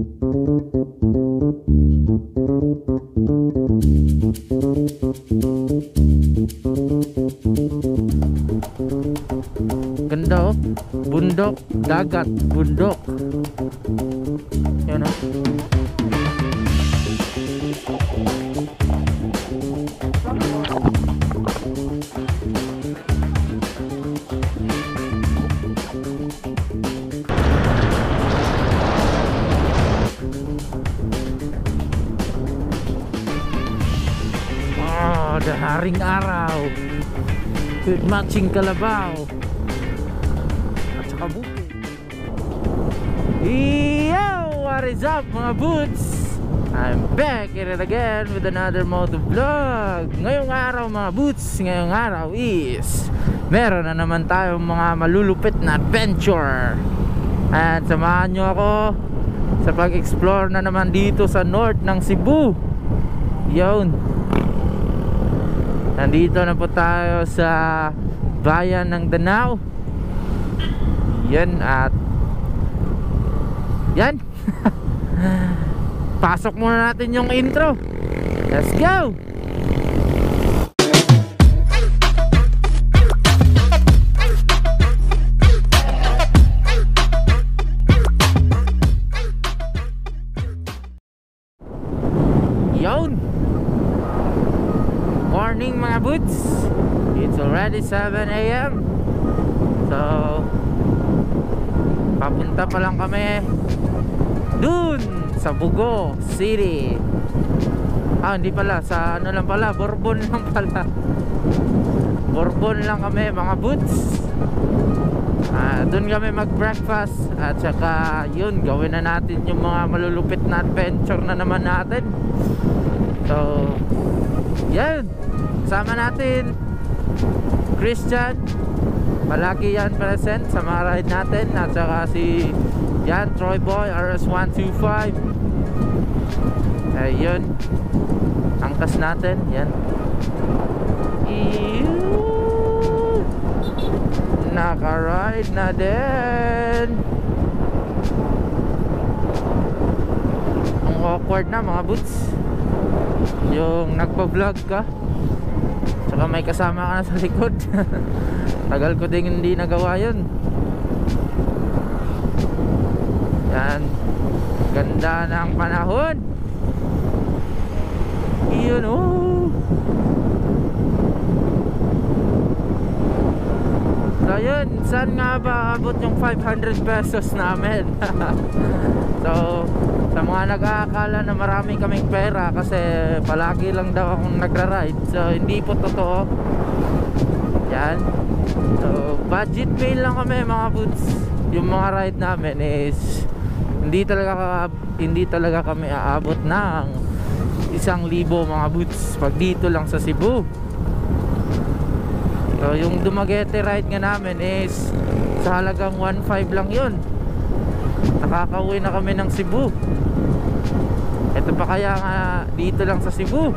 Oh. Bundok, dagat, bundok. Kalabaw. At saka bukid. Yo! What is up mga boots? I'm back it again with another moto vlog. Ngayong araw mga boots, ngayong araw is meron na naman tayong mga malulupit na adventure. At samahan nyo ako sa pag-explore na naman dito sa north ng Cebu. Yun. Nandito na po tayo sa bayan ng Danao. Yan at yan. Pasok muna natin yung intro. Let's go. 7 a.m. So Papunta pa lang kami Dun Sa Bugo City Ah hindi pala Sa ano lang pala Bourbon lang pala Bourbon lang kami mga boots Ah, doon kami mag-breakfast at saka yun, gawin na natin yung mga malulupit na adventure na naman natin. So, yan. Sama natin Christian. Palagi yan present sa mga ride natin at saka si yan, Troy Boy, RS125. Ayun. Angkas natin, yan. Naka-ride na din. Ang awkward na mga boots. Yung nagpa-vlog ka. Tsaka may kasama ka na sa likod. Tagal ko din hindi nagawa yun. Yan. Ganda ng panahon. Yun oh. So yun, saan nga ba abot yung 500 pesos namin? so, sa mga nag-aakala na marami kaming pera kasi palagi lang daw akong nagra-ride. So, hindi po totoo. Yan. So, budget meal lang kami mga boots. Yung mga ride namin is hindi talaga hindi talaga kami aabot ng isang libo mga boots pag dito lang sa Cebu. So, yung Dumaguete ride nga namin is sa halagang 1.5 lang yun. Nakakauwi na kami ng Cebu. Ito pa kaya nga dito lang sa Cebu.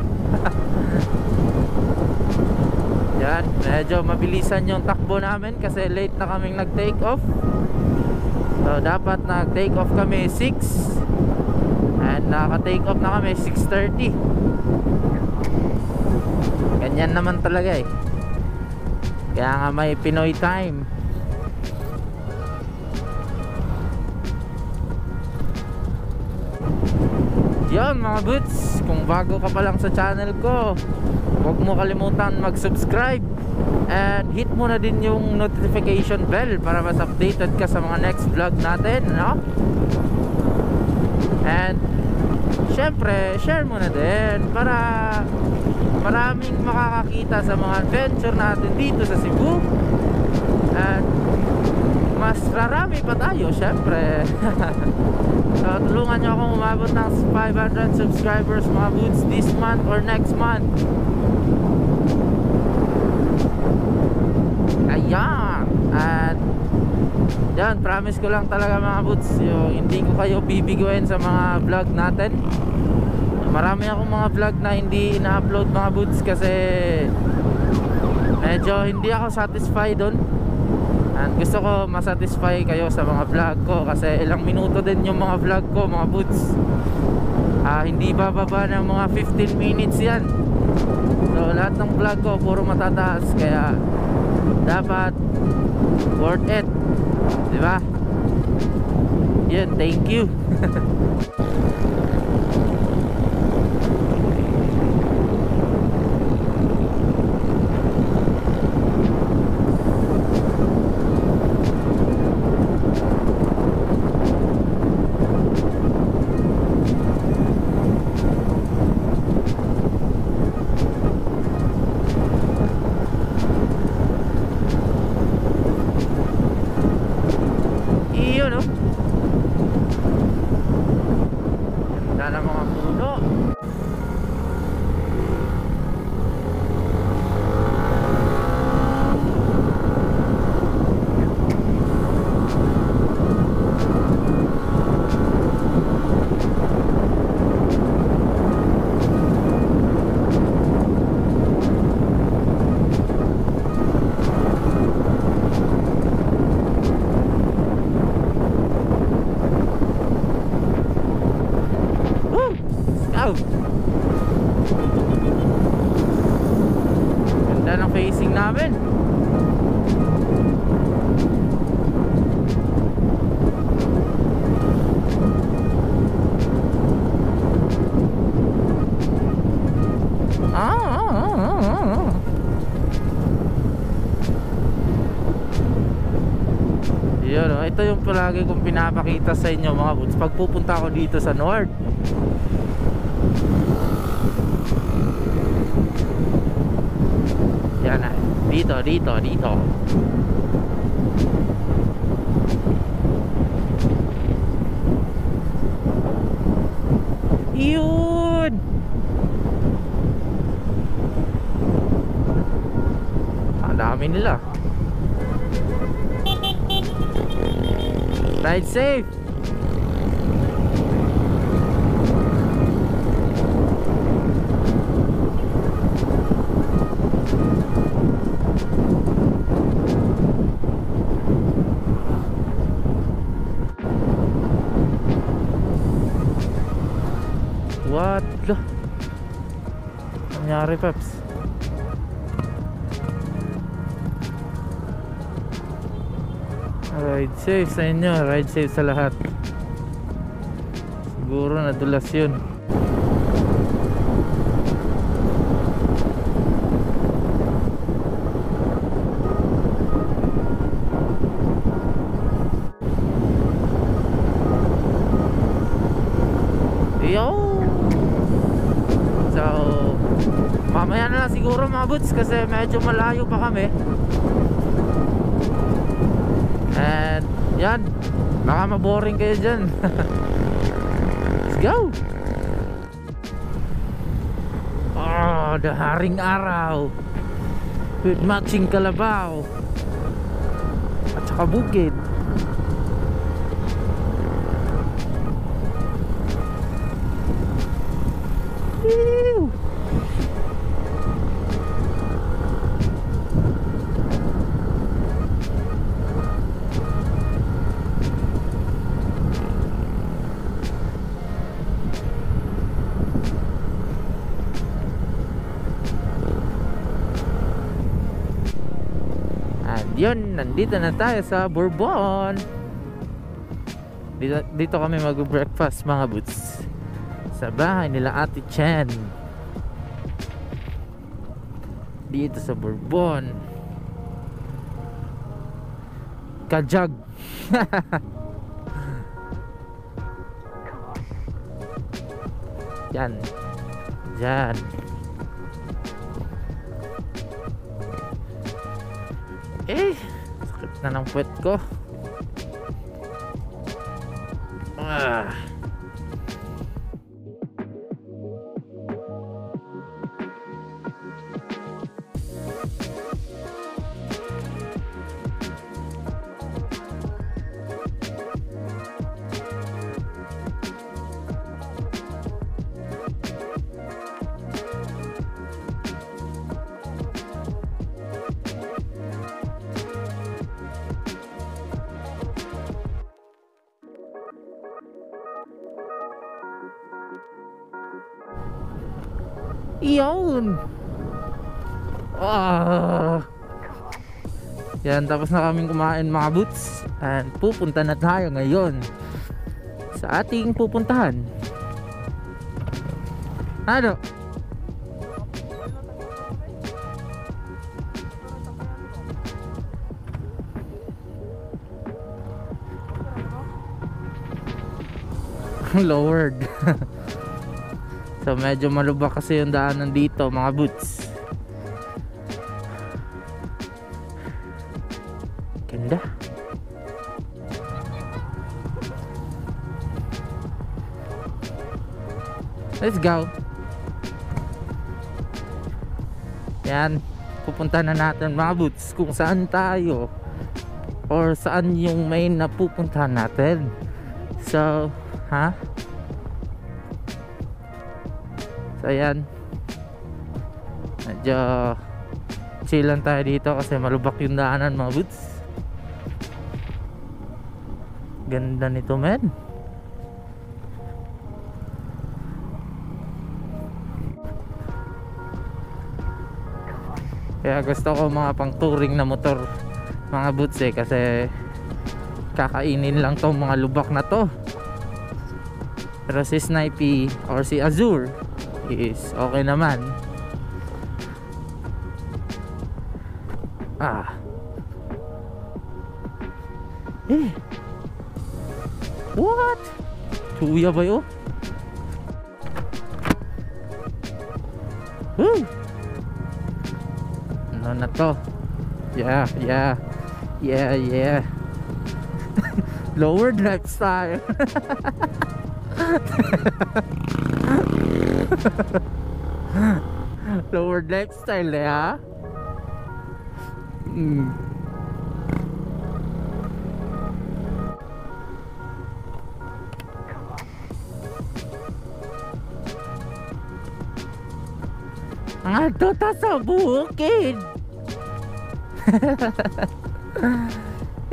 Yan, medyo mabilisan yung takbo namin kasi late na kaming nag-take off. So, dapat nag-take off kami 6 and naka-take off na kami 6.30. Ganyan naman talaga eh. Kaya nga may Pinoy time Yon mga boots Kung bago ka pa lang sa channel ko Huwag mo kalimutan mag-subscribe And hit mo na din yung notification bell Para mas updated ka sa mga next vlog natin no? And Syempre, share mo na din Para maraming makakakita sa mga adventure natin dito sa Cebu. At mas rarami pa tayo syempre so tulungan nyo akong umabot ng 500 subscribers mga boots this month or next month. Ayan. At yan promise ko lang talaga mga boots yung hindi ko kayo bibiguin sa mga vlog natin marami akong mga vlog na hindi ina-upload mga boots kasi medyo hindi ako satisfied doon And gusto ko masatisfy kayo sa mga vlog ko kasi ilang minuto din yung mga vlog ko mga boots. Ah, hindi bababa ng mga 15 minutes yan. So lahat ng vlog ko puro matataas kaya dapat worth it. 'Di ba? Yan, thank you. Yun, oh. ito yung palagi kong pinapakita sa inyo mga boots pag pupunta ako dito sa North. Yan na. Dito, dito, dito. Yun! Ang dami nila. Ride safe! What? Lo? Nangyari, Peps? Safe sa inyo. Ride safe sa lahat. Siguro nadulas yun. Yo! So, mamaya na lang siguro mga boots kasi medyo malayo pa kami. And, yan. Baka maboring kayo dyan. Let's go! Oh, the haring araw. With matching kalabaw. At saka bukid. Woo! Yun, nandito na tayo sa Bourbon. Dito, dito kami mag-breakfast mga boots. Sa bahay nila Ate Chen. Dito sa Bourbon. Kajag. Yan. Yan. Eh, sakit na ng puwet ko. Ah. Iyon! Ah! Yan, tapos na kaming kumain mga boots. And pupunta na tayo ngayon sa ating pupuntahan. Ano? lowered so medyo malubak kasi yung daanan dito mga boots. Ganda. Let's go. Yan. Pupunta na natin mga boots kung saan tayo or saan yung main na pupuntahan natin. So ha ayan. Medyo chill lang tayo dito kasi malubak yung daanan mga boots. Ganda nito men. Kaya gusto ko mga pang touring na motor mga boots eh kasi kakainin lang tong mga lubak na to. Pero si Snipey or si Azure is okay naman. Ah. Eh. What? Tuya ba yun? Woo! ano na to? Yeah yeah. Yeah yeah. Lowered lifestyle lowered lifestyle eh ha mm. Ang ato ta sa bukid.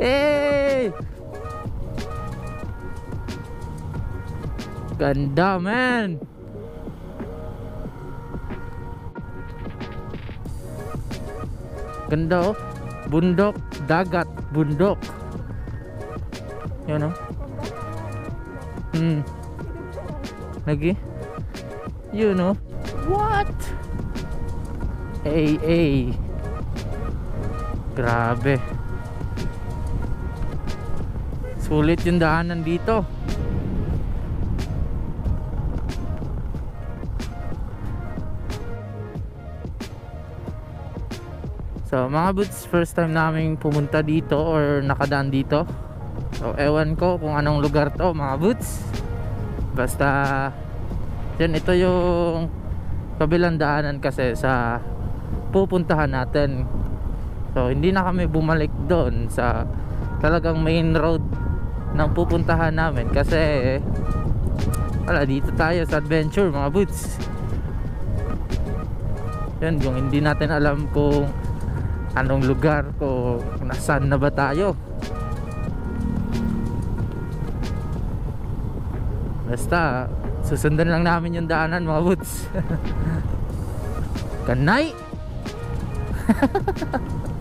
hey! Ganda, man. Ganda, oh. Bundok, dagat, bundok. Yan, oh. Hmm. Lagi? You know. What? Ay, ay. Grabe. Sulit yung daanan dito. So mga boots, first time namin pumunta dito or nakadaan dito. So ewan ko kung anong lugar to mga boots. Basta yan ito yung kabilang daanan kasi sa pupuntahan natin. So hindi na kami bumalik doon sa talagang main road ng pupuntahan namin kasi wala dito tayo sa adventure mga boots. Yan yung hindi natin alam kung anong lugar ko? Nasaan na ba tayo? Basta susundan lang namin yung daanan mga boots. Kanay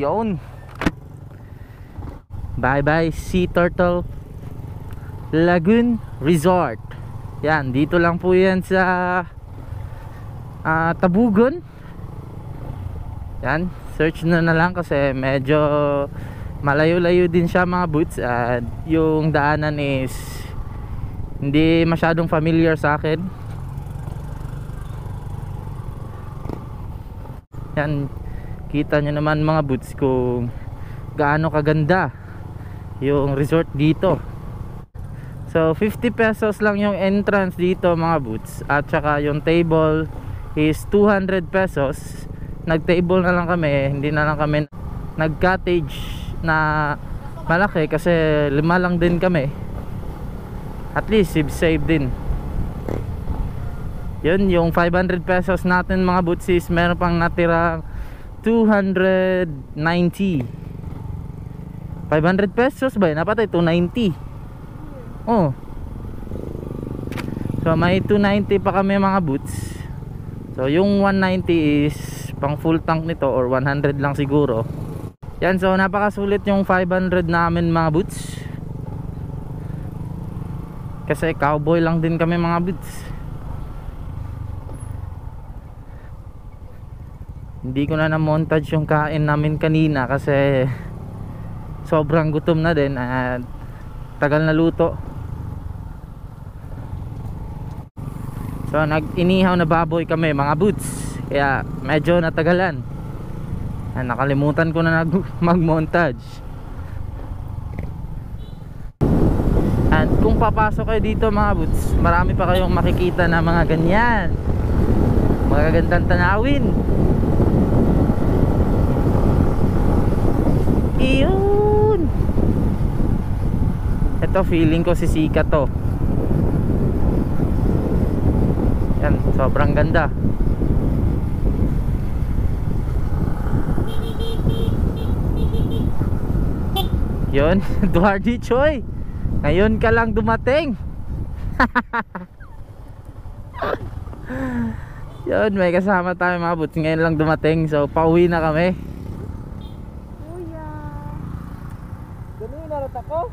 Yun. Bye bye Sea Turtle Lagoon Resort. Yan, dito lang po yan sa ah, Tabugon. Yan, search na na lang kasi medyo malayo-layo din siya mga boots at yung daanan is hindi masyadong familiar sa akin. Yan, kita nyo naman mga boots kung gaano kaganda yung resort dito. So 50 pesos lang yung entrance dito mga boots at saka yung table is 200 pesos. Nag-table na lang kami, hindi na lang kami nag-cottage na malaki kasi lima lang din kami. At least save din. Yun yung 500 pesos natin mga boots is meron pang natirang 290 500 pesos ba? Napatay 290. Oh. So may 290 pa kami mga boots. So yung 190 is pang full tank nito or 100 lang siguro. Yan so napakasulit yung 500 namin mga boots. Kasi cowboy lang din kami mga boots. Hindi ko na na-montage yung kain namin kanina kasi sobrang gutom na din at tagal na luto. So nag inihaw na baboy kami mga boots. Kaya medyo natagalan. At nakalimutan ko na nag mag montage at kung papasok kayo dito mga boots marami pa kayong makikita na mga ganyan. Magagandang tanawin iyon ito feeling ko si Sika to. Yan sobrang ganda. Yun Duardi Choi. Ngayon ka lang dumating. Yun may kasama tayo mga buts ngayon lang dumating. So pauwi na kami Ganun narat ako?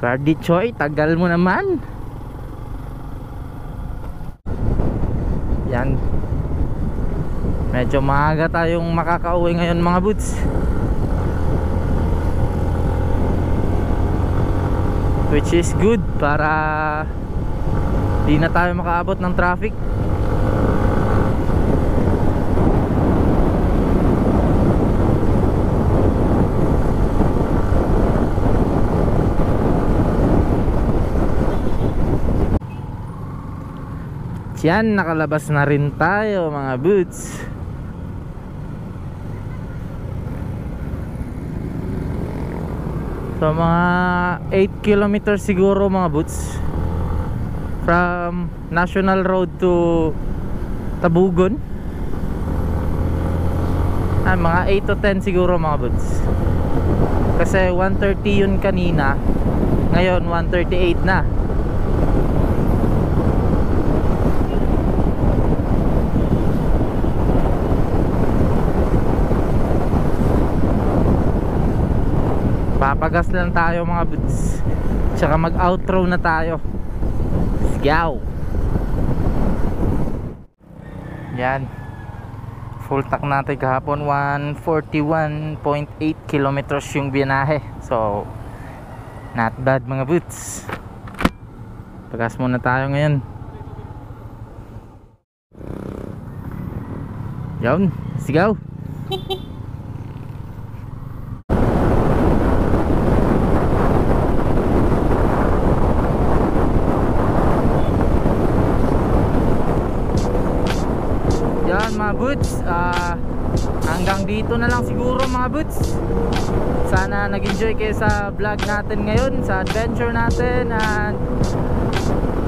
Duardi Choi tagal mo naman. Yan. Medyo maaga tayong makakauwi ngayon mga boots. Which is good para di na tayo makaabot ng traffic Yan, nakalabas na rin tayo mga boots. So mga 8 kilometers siguro mga boots From National Road to Tabugon. Ah, Mga 8 to 10 siguro mga boots. Kasi 130 yun kanina. Ngayon 138 na papagas lang tayo mga buds tsaka mag outro na tayo. Sigaw. Yan. Full tank natin kahapon. 141.8 kilometers yung binahe so not bad mga boots pagas muna tayo ngayon. Yun. Sigaw Yan mga boots ah, Hanggang dito na lang siguro mga boots. Sana nag-enjoy kayo sa vlog natin ngayon Sa adventure natin And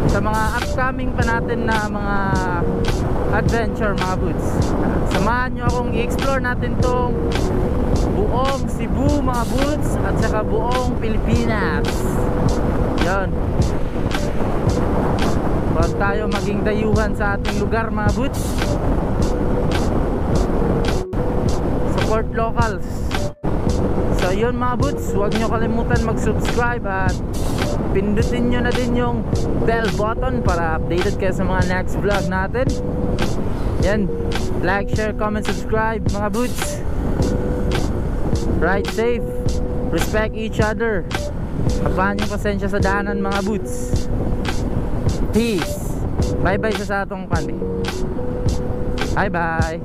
sa mga upcoming pa natin na mga adventure mga boots. Samahan nyo akong i-explore natin tong buong Cebu mga boots At saka buong Pilipinas. Yan Huwag tayo maging dayuhan sa ating lugar mga boots. Support locals. So yun mga boots, huwag nyo kalimutan mag-subscribe at pindutin nyo na din yung bell button para updated kayo sa mga next vlog natin. Yan, like, share, comment, subscribe mga boots. Ride safe, respect each other. Kapahan yung pasensya sa daanan mga boots. Peace. Bye-bye sa sa atong pandi. Bye-bye.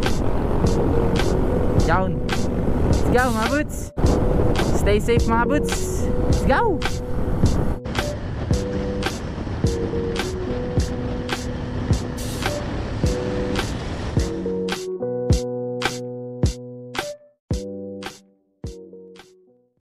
Down. Let's go mga boots. Stay safe mga boots. Let's go.